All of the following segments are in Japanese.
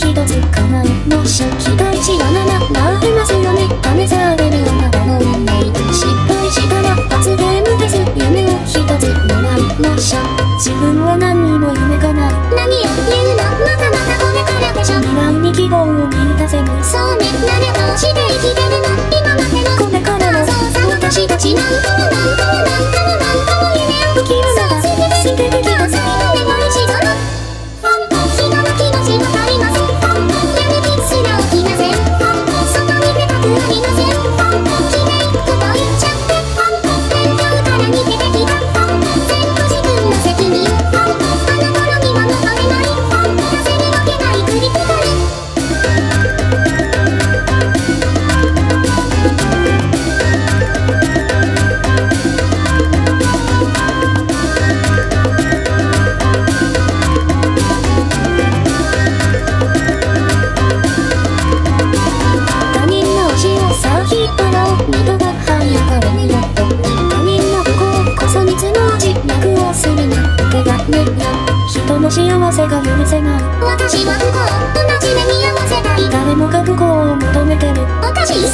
一つかないもし期待しやならなってますよね試されるあなたの運命失敗したら罰ゲームです夢を一つもらいました自分は何にも夢かな何を言うのまたまたこれからでしょ未来に希望を見出せるそうねなれの幸せが許せない。私は不幸同じ目に合わせたい。誰もが不幸を求めてる。おかしい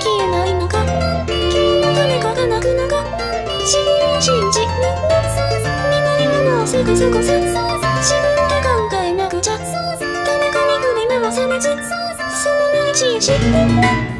消えないのか。今日も誰かが泣くのか。自分を信じ。る見ないものはすぐそこさ自分で考えなくちゃ。誰かに振り回されずその道へ知って